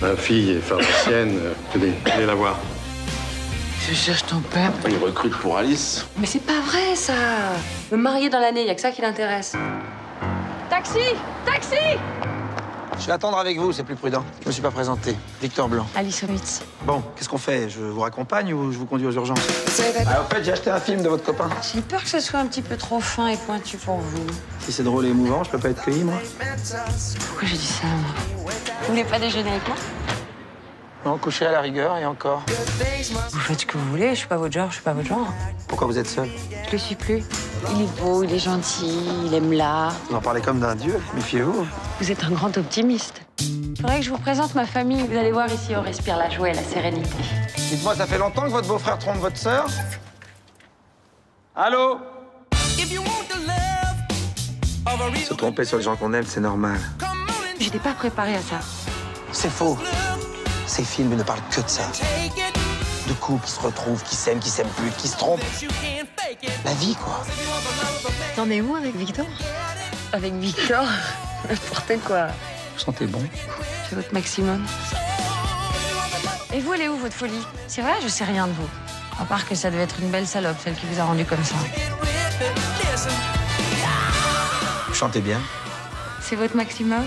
Ma fille est pharmacienne. Tenez, allez la voir. Je cherche ton père. Il recrute pour Alice. Mais c'est pas vrai, ça Me marier dans l'année, y a que ça qui l'intéresse. Taxi Taxi Je vais attendre avec vous, c'est plus prudent. Je me suis pas présenté. Victor Blanc. Alice Omitz. Bon, qu'est-ce qu'on fait? Je vous raccompagne ou je vous conduis aux urgences? Ah, En fait, j'ai acheté un film de votre copain. J'ai peur que ce soit un petit peu trop fin et pointu pour vous. Si c'est drôle et émouvant, je peux pas être cueilli, moi Pourquoi j'ai dit ça, moi? Vous voulez pas déjeuner avec moi Non, coucher à la rigueur et encore. Vous faites ce que vous voulez, je suis pas votre genre, je suis pas votre genre. Pourquoi vous êtes seul Je le suis plus. Il est beau, il est gentil, il aime l'art. Vous en parlez comme d'un dieu, méfiez-vous. Vous êtes un grand optimiste. Faudrait que je vous présente ma famille. Vous allez voir ici, on respire la joie et la sérénité. Dites-moi, ça fait longtemps que votre beau-frère trompe votre sœur Allô Se tromper sur les gens qu'on aime, c'est normal. J'étais pas préparée à ça. C'est faux. Ces films ne parlent que de ça. De couples qui se retrouvent, qui s'aiment, qui s'aiment plus, qui se trompent. La vie, quoi. T'en es où avec Victor Avec Victor N'importe quoi. Vous sentez bon C'est votre maximum. Et vous, elle est où, votre folie? C'est vrai, je sais rien de vous. À part que ça devait être une belle salope, celle qui vous a rendu comme ça. Vous chantez bien? C'est votre maximum?